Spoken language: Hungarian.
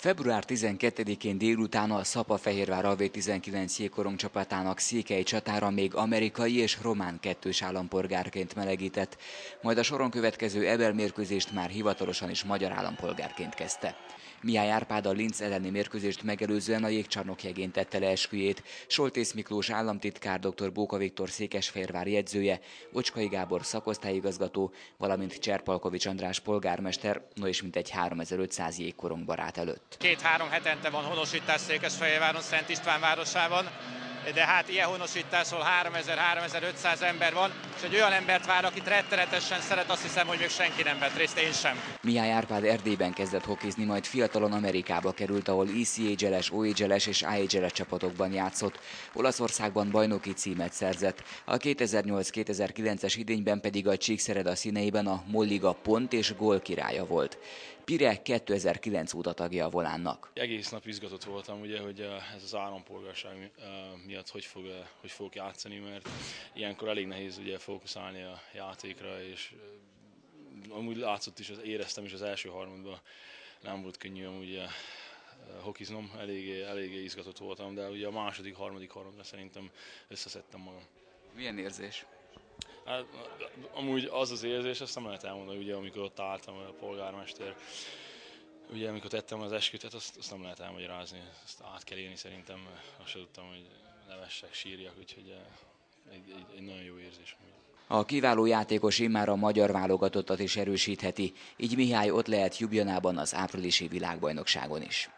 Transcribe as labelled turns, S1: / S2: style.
S1: Február 12-én délután a Szapafehérvár AV19 jégkorong csapatának székely csatára még amerikai és román kettős állampolgárként melegített, majd a soron következő Ebel mérkőzést már hivatalosan is magyar állampolgárként kezdte. Mihály Árpád a Linz elleni mérkőzést megelőzően a jégcsarnok jegén tette le esküjét. Soltész Miklós államtitkár, dr. Bóka Viktor Székesfehérvár jegyzője, Ocskai Gábor szakosztályigazgató, valamint Cserpalkovics András polgármester, no és mintegy 3500 jégkorong barát előtt.
S2: Két-három hetente van honosítás Székesfehérváron, Szent István városában. De hát ilyen honosításról 3000-3500 ember van, és egy olyan embert vár, akit rettenetesen szeret, azt hiszem, hogy még senki nem vett részt, én sem.
S1: Mihály Árpád Erdélyben kezdett hokizni, majd fiatalon Amerikába került, ahol ECHL-es, OHL-es és IHL-es csapatokban játszott. Olaszországban bajnoki címet szerzett. A 2008-2009-es idényben pedig a Csíkszereda színeiben a Molliga pont és gól királya volt. Pire 2009 óta tagja a volánnak.
S3: Egész nap izgatott voltam, ugye, hogy eh, ez az állampolgárság eh, miatt hogy, fog, eh, hogy fogok játszani, mert ilyenkor elég nehéz ugye fókuszálni a játékra, és amúgy látszott is, éreztem is az első harmadban nem volt könnyű amúgy hokiznom, eléggé, eléggé izgatott voltam, de ugye a második, harmadik harmadban szerintem összeszedtem magam.
S1: Milyen érzés?
S3: Hát, amúgy az az érzés, azt nem lehet elmondani, ugye, amikor ott álltam a polgármester, ugye amikor tettem az eskütet, azt, azt nem lehet elmagyarázni, azt át kell élni szerintem, azt sem tudtam, hogy nevessek, sírjak, úgyhogy egy, egy, egy nagyon jó érzés.
S1: A kiváló játékos immár a magyar válogatottat is erősítheti, így Mihály ott lehet Jubjanában az áprilisi világbajnokságon is.